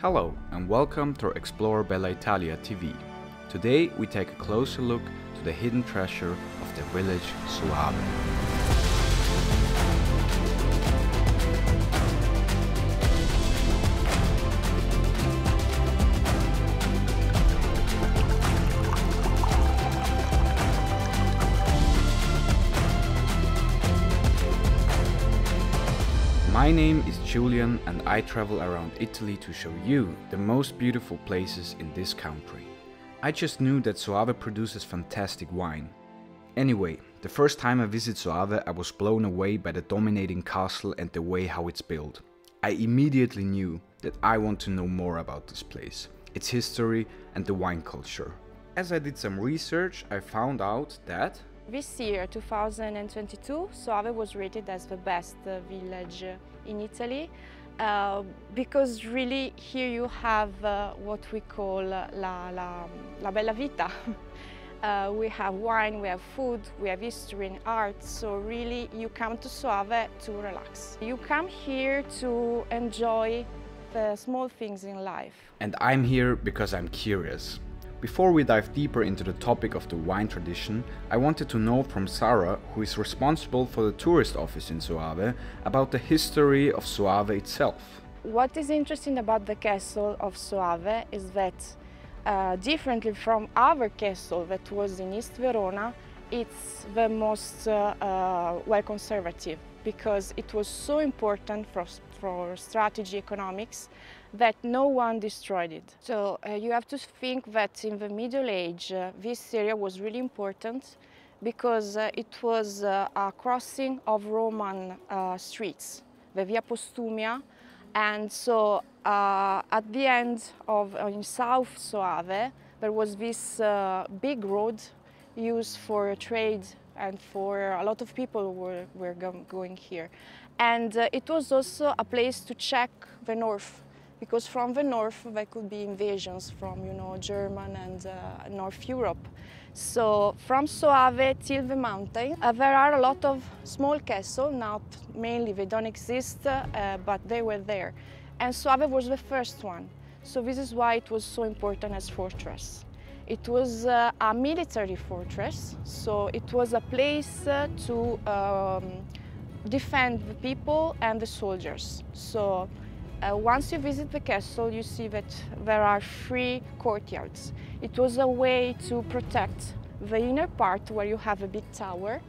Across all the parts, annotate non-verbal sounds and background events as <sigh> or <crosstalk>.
Hello and welcome to Explore Bella Italia TV. Today we take a closer look to the hidden treasure of the village Soave. My name is Julian and I travel around Italy to show you the most beautiful places in this country. I just knew that Soave produces fantastic wine. Anyway, the first time I visited Soave I was blown away by the dominating castle and the way how it's built. I immediately knew that I want to know more about this place, its history and the wine culture. As I did some research I found out that This year, 2022, Soave was rated as the best uh, village in Italy uh, because really here you have uh, what we call uh, la, la, la bella vita. <laughs> Uh, we have wine, we have food, we have history and art, so really you come to Soave to relax. You come here to enjoy the small things in life. And I'm here because I'm curious. Before we dive deeper into the topic of the wine tradition, I wanted to know from Sarah, who is responsible for the tourist office in Soave, about the history of Soave itself. What is interesting about the castle of Soave is that, uh, differently from our castle that was in East Verona, it's the most uh, uh, well conservative because it was so important for, for strategy economics that no one destroyed it. So uh, you have to think that in the Middle Age uh, this area was really important because uh, it was uh, a crossing of Roman streets, the Via Postumia, and so at the end of in South Soave there was this big road used for trade and for a lot of people were, were going here. And uh, it was also a place to check the north because from the north there could be invasions from you know German and uh, North Europe. So from Soave till the mountain uh, there are a lot of small castles, now mainly they don't exist uh, but they were there. And Soave was the first one. So this is why it was so important as fortress. It was uh, a military fortress, so it was a place uh, to um, defend the people and the soldiers. So uh, once you visit the castle, you see that there are three courtyards. It was a way to protect the inner part where you have a big tower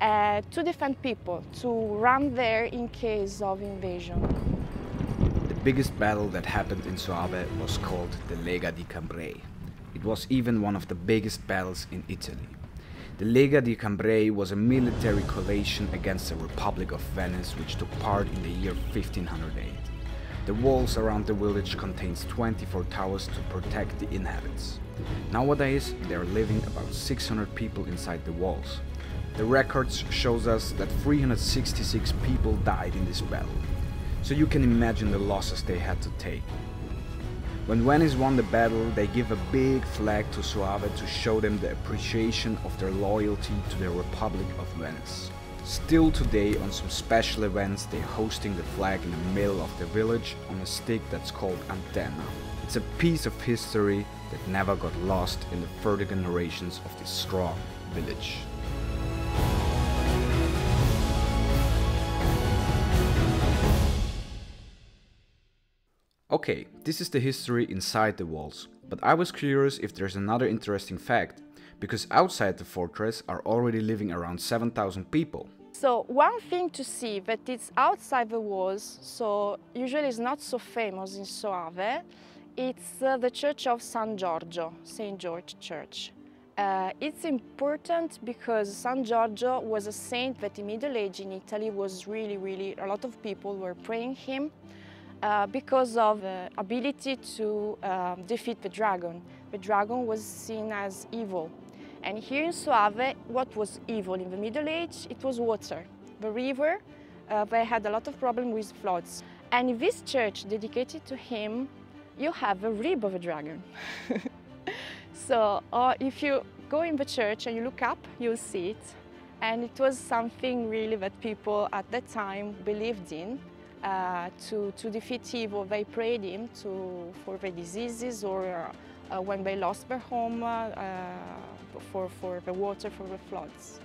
uh, to defend people, to run there in case of invasion. The biggest battle that happened in Soave was called the Lega di Cambrai. It was even one of the biggest battles in Italy. The Lega di Cambrai was a military coalition against the Republic of Venice which took part in the year 1508. The walls around the village contains 24 towers to protect the inhabitants. Nowadays there are living about 600 people inside the walls. The records shows us that 366 people died in this battle. So you can imagine the losses they had to take. When Venice won the battle, they give a big flag to Soave to show them the appreciation of their loyalty to the Republic of Venice. Still today, on some special events, they're hosting the flag in the middle of the village on a stick that's called antenna. It's a piece of history that never got lost in the further generations of this strong village. Okay, this is the history inside the walls, but I was curious if there's another interesting fact, because outside the fortress are already living around 7,000 people. So one thing to see that it's outside the walls, so usually it's not so famous in Soave, it's uh, the church of San Giorgio, St. George Church. Uh, it's important because San Giorgio was a saint that in Middle Age in Italy was really, really, a lot of people were praying him uh, because of the ability to um, defeat the dragon. The dragon was seen as evil. And here in Soave, what was evil in the Middle Age? It was water. The river, uh, they had a lot of problem with floods. And in this church dedicated to him, you have a rib of a dragon. <laughs> so uh, if you go in the church and you look up, you'll see it. And it was something really that people at that time believed in uh, to, to defeat evil, they prayed him to, for the diseases or uh, when they lost their home, uh, for, for the water, for the floods.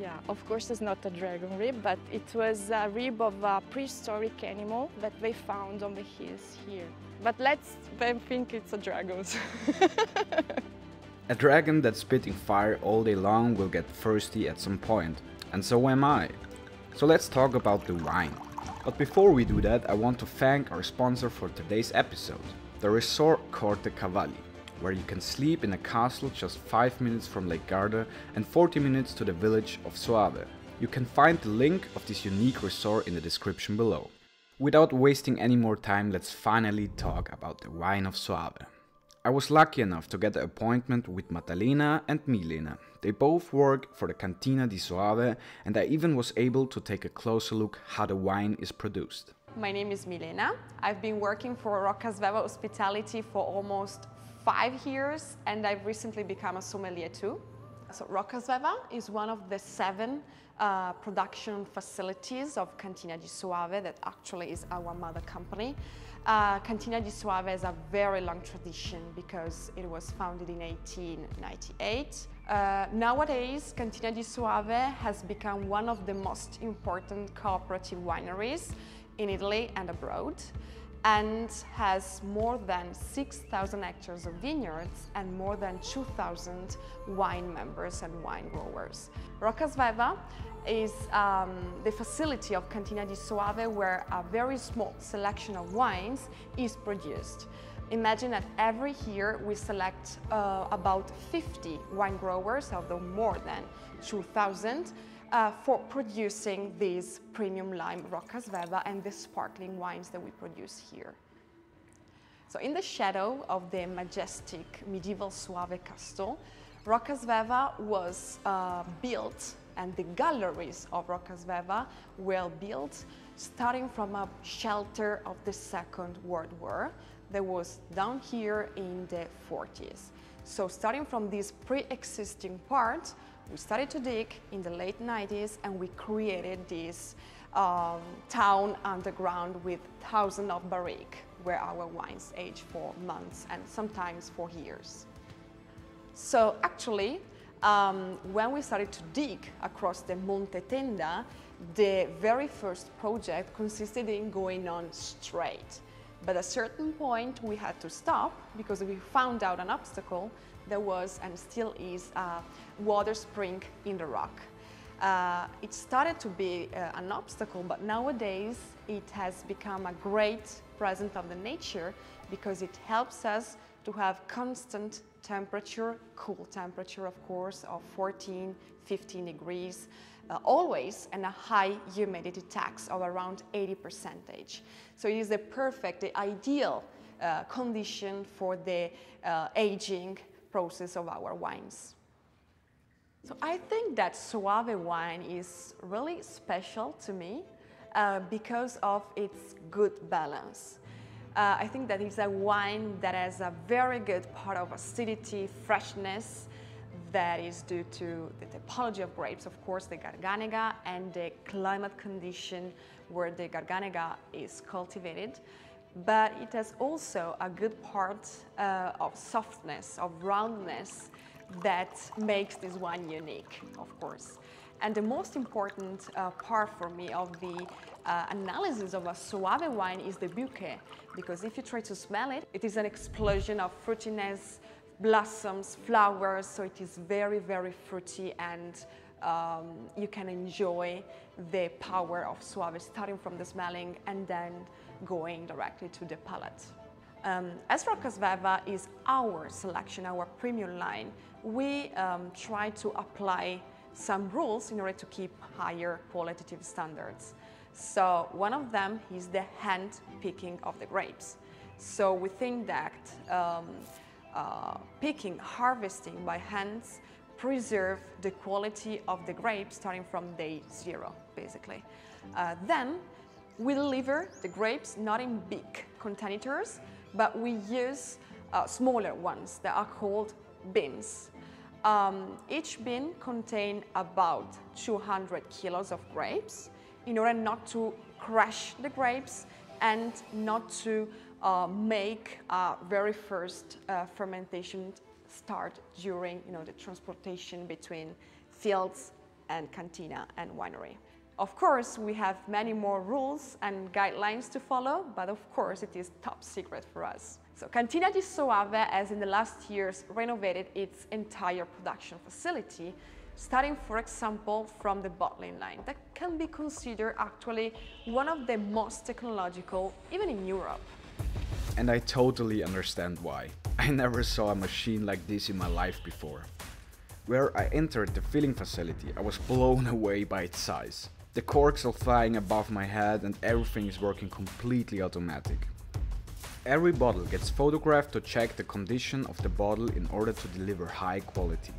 Yeah, of course it's not a dragon rib, but it was a rib of a prehistoric animal that they found on the hills here. But let's then think it's a dragon. <laughs> a dragon that's spitting fire all day long will get thirsty at some point, and so am I. So let's talk about the wine. But before we do that, I want to thank our sponsor for today's episode, the resort Corte Cavalli where you can sleep in a castle just 5 minutes from Lake Garda and 40 minutes to the village of Soave. You can find the link of this unique resort in the description below. Without wasting any more time, let's finally talk about the wine of Soave. I was lucky enough to get an appointment with Maddalena and Milena. They both work for the Cantina di Soave and I even was able to take a closer look how the wine is produced. My name is Milena. I've been working for Rocca Sveva Hospitality for almost five years and I've recently become a sommelier too. So Rocca Sveva is one of the seven uh, production facilities of Cantina di Soave that actually is our mother company. Uh, Cantina di Soave has a very long tradition because it was founded in 1898. Uh, nowadays, Cantina di Soave has become one of the most important cooperative wineries in Italy and abroad and has more than 6,000 hectares of vineyards and more than 2,000 wine members and wine growers. Rocca Sveva is um, the facility of Cantina di Soave where a very small selection of wines is produced. Imagine that every year we select uh, about 50 wine growers, although more than 2,000, uh, for producing these premium lime Rocca Sveva and the sparkling wines that we produce here. So in the shadow of the majestic medieval Soave castle, Rocca Sveva was uh, built and the galleries of Rocca Sveva were built starting from a shelter of the Second World War that was down here in the 40s. So starting from this pre-existing part, we started to dig in the late 90s and we created this um, town underground with thousands of barriques where our wines age for months and sometimes for years. So actually, um, when we started to dig across the Monte Tenda, the very first project consisted in going on straight. But at a certain point we had to stop because we found out an obstacle there was and still is a water spring in the rock. Uh, it started to be uh, an obstacle, but nowadays it has become a great present of the nature because it helps us to have constant temperature, cool temperature of course, of 14, 15 degrees, uh, always, and a high humidity tax of around 80 percentage. So it is the perfect, the ideal uh, condition for the uh, aging process of our wines. So I think that Soave wine is really special to me uh, because of its good balance. Uh, I think that it's a wine that has a very good part of acidity, freshness, that is due to the typology of grapes, of course, the Garganega, and the climate condition where the Garganega is cultivated but it has also a good part uh, of softness, of roundness that makes this wine unique, of course. And the most important uh, part for me of the uh, analysis of a Soave wine is the bouquet, because if you try to smell it, it is an explosion of fruitiness, blossoms, flowers, so it is very, very fruity and um, you can enjoy the power of Soave starting from the smelling and then going directly to the palate. Um, as Rocca Sveva is our selection, our premium line, we um, try to apply some rules in order to keep higher qualitative standards. So one of them is the hand picking of the grapes. So we think that um, uh, picking, harvesting by hands preserve the quality of the grapes starting from day zero, basically. Uh, then we deliver the grapes not in big containers, but we use uh, smaller ones that are called bins. Um, each bin contains about 200 kilos of grapes in order not to crush the grapes and not to uh, make very first uh, fermentation start during you know, the transportation between fields and cantina and winery. Of course, we have many more rules and guidelines to follow, but of course it is top secret for us. So Cantina di Soave has in the last years renovated its entire production facility, starting for example from the bottling line that can be considered actually one of the most technological even in Europe. And I totally understand why. <laughs> I never saw a machine like this in my life before. Where I entered the filling facility, I was blown <laughs> away by its size. The corks are flying above my head and everything is working completely automatic. Every bottle gets photographed to check the condition of the bottle in order to deliver high quality.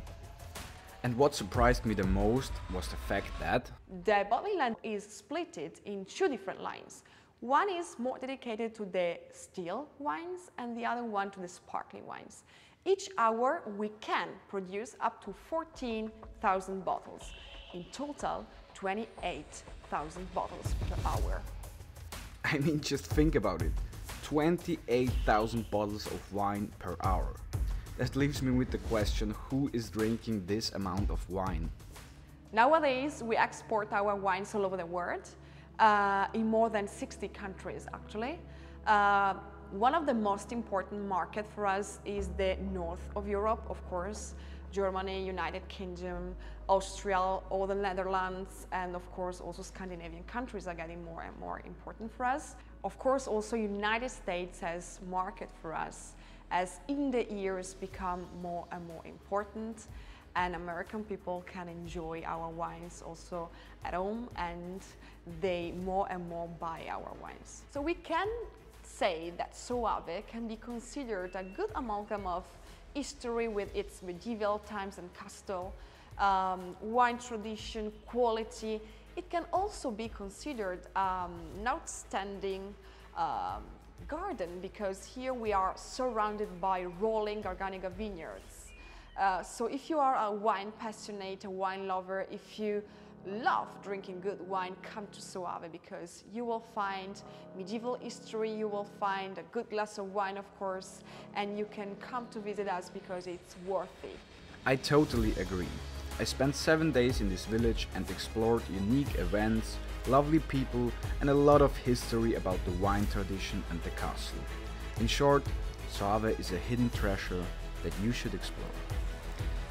And what surprised me the most was the fact that the bottling line is split in two different lines. One is more dedicated to the still wines and the other one to the sparkling wines. Each hour we can produce up to 14,000 bottles. In total, 28,000 bottles per hour. I mean, just think about it 28,000 bottles of wine per hour. That leaves me with the question who is drinking this amount of wine? Nowadays, we export our wines all over the world, uh, in more than 60 countries actually. Uh, one of the most important markets for us is the north of Europe, of course, Germany, United Kingdom, Austria, all the Netherlands, and of course also Scandinavian countries are getting more and more important for us. Of course also United States as market for us as in the years become more and more important and American people can enjoy our wines also at home and they more and more buy our wines. So we can say that Soave can be considered a good amalgam of history with its medieval times and castle, um, wine tradition, quality. It can also be considered um, an outstanding um, garden because here we are surrounded by rolling garganega vineyards. Uh, so if you are a wine passionate, a wine lover, if you love drinking good wine, come to Soave because you will find medieval history, you will find a good glass of wine, of course, and you can come to visit us because it's worthy. I totally agree. I spent seven days in this village and explored unique events, lovely people, and a lot of history about the wine tradition and the castle. In short, Soave is a hidden treasure that you should explore.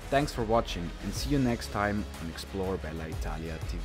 Thanks for watching and see you next time on Explore Bella Italia TV.